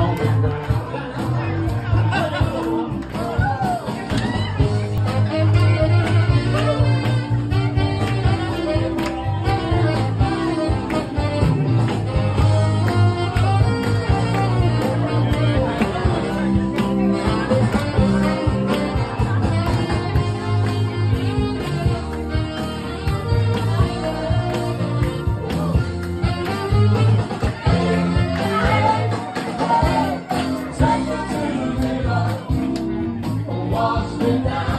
敲门的。Amen.